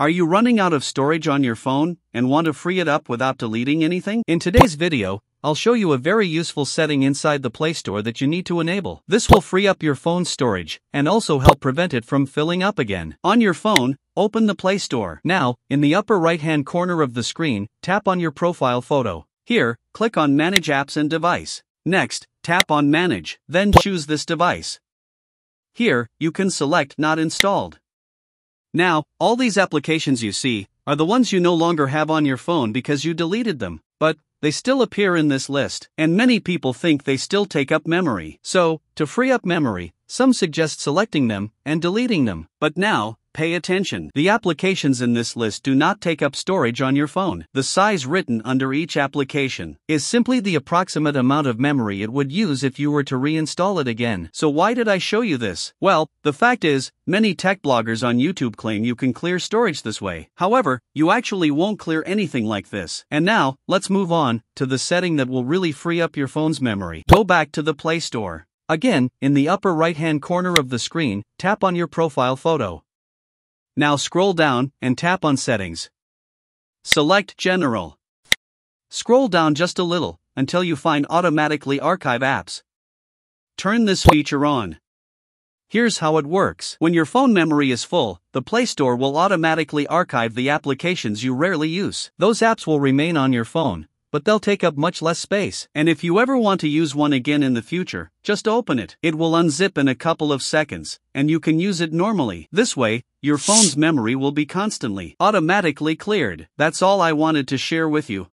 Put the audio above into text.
Are you running out of storage on your phone and want to free it up without deleting anything? In today's video, I'll show you a very useful setting inside the Play Store that you need to enable. This will free up your phone's storage and also help prevent it from filling up again. On your phone, open the Play Store. Now, in the upper right hand corner of the screen, tap on your profile photo. Here, click on Manage Apps and Device. Next, tap on Manage, then choose this device. Here, you can select Not Installed. Now, all these applications you see are the ones you no longer have on your phone because you deleted them, but they still appear in this list, and many people think they still take up memory. So, to free up memory, some suggest selecting them and deleting them. But now, Pay attention. The applications in this list do not take up storage on your phone. The size written under each application is simply the approximate amount of memory it would use if you were to reinstall it again. So why did I show you this? Well, the fact is, many tech bloggers on YouTube claim you can clear storage this way. However, you actually won't clear anything like this. And now, let's move on to the setting that will really free up your phone's memory. Go back to the Play Store. Again, in the upper right hand corner of the screen, tap on your profile photo. Now scroll down and tap on Settings. Select General. Scroll down just a little until you find Automatically Archive Apps. Turn this feature on. Here's how it works. When your phone memory is full, the Play Store will automatically archive the applications you rarely use. Those apps will remain on your phone, but they'll take up much less space. And if you ever want to use one again in the future, just open it. It will unzip in a couple of seconds, and you can use it normally. This way, your phone's memory will be constantly, automatically cleared. That's all I wanted to share with you.